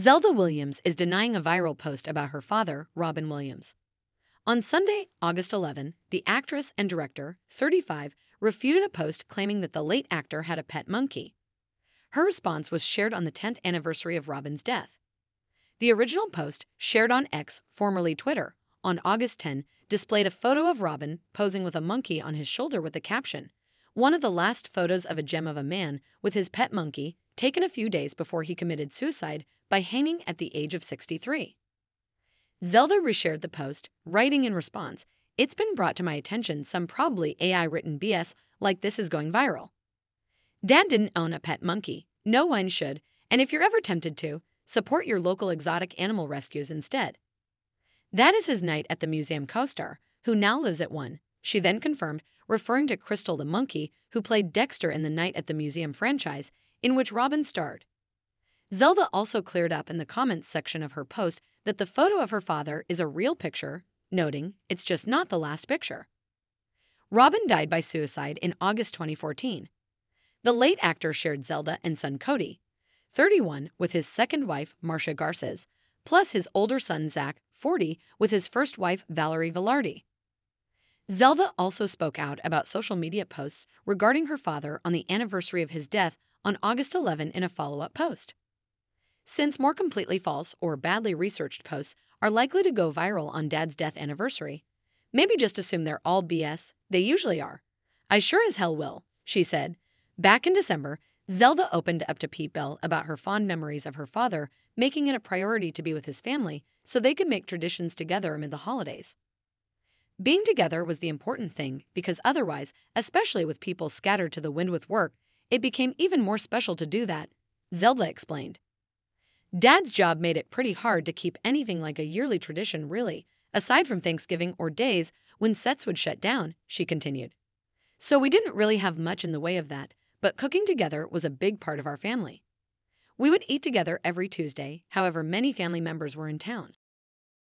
Zelda Williams is denying a viral post about her father, Robin Williams. On Sunday, August 11, the actress and director, 35, refuted a post claiming that the late actor had a pet monkey. Her response was shared on the 10th anniversary of Robin's death. The original post, shared on X, formerly Twitter, on August 10, displayed a photo of Robin posing with a monkey on his shoulder with the caption, one of the last photos of a gem of a man with his pet monkey taken a few days before he committed suicide by hanging at the age of 63. Zelda reshared the post, writing in response, It's been brought to my attention some probably AI written BS like this is going viral. Dad didn't own a pet monkey. No one should, and if you're ever tempted to, support your local exotic animal rescues instead. That is his night at the museum co star, who now lives at one, she then confirmed, referring to Crystal the monkey, who played Dexter in the Night at the Museum franchise, in which Robin starred. Zelda also cleared up in the comments section of her post that the photo of her father is a real picture, noting it's just not the last picture. Robin died by suicide in August 2014. The late actor shared Zelda and son Cody, 31, with his second wife, Marcia Garces, plus his older son Zach, 40, with his first wife, Valerie Velarde. Zelda also spoke out about social media posts regarding her father on the anniversary of his death on August 11 in a follow up post. Since more completely false or badly researched posts are likely to go viral on Dad's death anniversary, maybe just assume they're all BS. They usually are. I sure as hell will, she said. Back in December, Zelda opened up to People about her fond memories of her father, making it a priority to be with his family so they could make traditions together amid the holidays. Being together was the important thing because otherwise, especially with people scattered to the wind with work, it became even more special to do that, Zelda explained. Dad's job made it pretty hard to keep anything like a yearly tradition, really, aside from Thanksgiving or days when sets would shut down, she continued. So we didn't really have much in the way of that, but cooking together was a big part of our family. We would eat together every Tuesday, however, many family members were in town.